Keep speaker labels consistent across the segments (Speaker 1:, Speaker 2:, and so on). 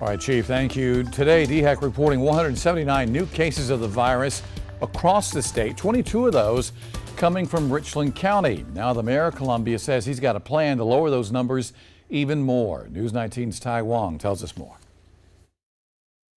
Speaker 1: All right, Chief, thank you. Today, DHEC reporting 179 new cases of the virus across the state, 22 of those coming from Richland County. Now, the mayor of Columbia says he's got a plan to lower those numbers even more. News 19's Tai Wong tells us more.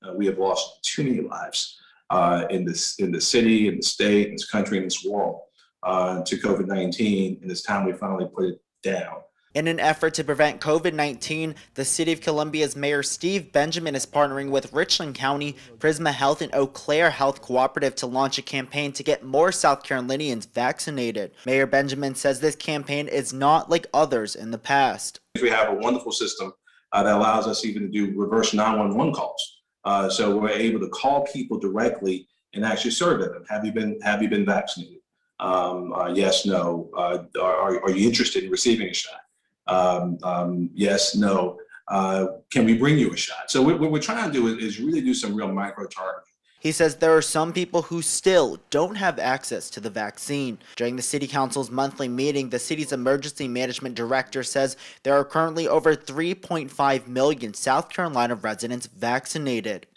Speaker 2: Uh, we have lost too many lives uh, in this in the city, in the state, in this country, in this world uh, to COVID 19. And it's time we finally put it down.
Speaker 3: In an effort to prevent COVID 19, the City of Columbia's Mayor Steve Benjamin is partnering with Richland County, Prisma Health, and Eau Claire Health Cooperative to launch a campaign to get more South Carolinians vaccinated. Mayor Benjamin says this campaign is not like others in the past.
Speaker 2: We have a wonderful system uh, that allows us even to do reverse 911 calls. Uh, so we're able to call people directly and actually survey them. Have you been Have you been vaccinated? Um, uh, yes, no. Uh, are, are you interested in receiving a shot? Um, um, yes, no. Uh, can we bring you a shot? So what, what we're trying to do is, is really do some real micro targeting.
Speaker 3: He says there are some people who still don't have access to the vaccine. During the City Council's monthly meeting, the city's emergency management director says there are currently over 3.5 million South Carolina residents vaccinated.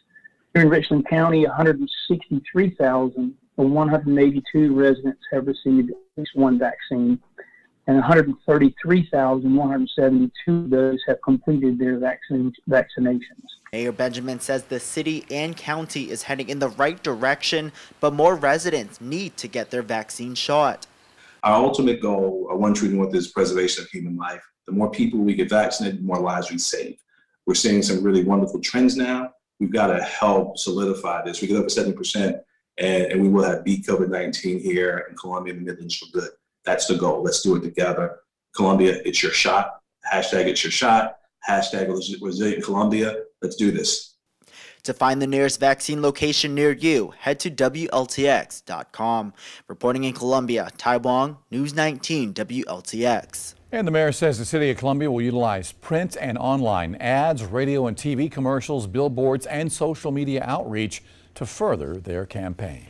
Speaker 4: Here in Richland County, 163,182 residents have received at least one vaccine and 133,172 of those have completed their vaccine, vaccinations.
Speaker 3: Mayor Benjamin says the city and county is heading in the right direction, but more residents need to get their vaccine shot.
Speaker 2: Our ultimate goal, our one true north, is preservation of human life. The more people we get vaccinated, the more lives we save. We're seeing some really wonderful trends now. We've got to help solidify this. We get over 70%, and, and we will have beat COVID 19 here in Columbia and the Midlands for good. That's the goal. Let's do it together. Columbia, it's your shot. Hashtag it's your shot. Hashtag resilient Columbia. Let's do this.
Speaker 3: To find the nearest vaccine location near you, head to WLTX.com. Reporting in Columbia, Tai Wong, News 19 WLTX.
Speaker 1: And the mayor says the city of Columbia will utilize print and online ads, radio and TV commercials, billboards, and social media outreach to further their campaign.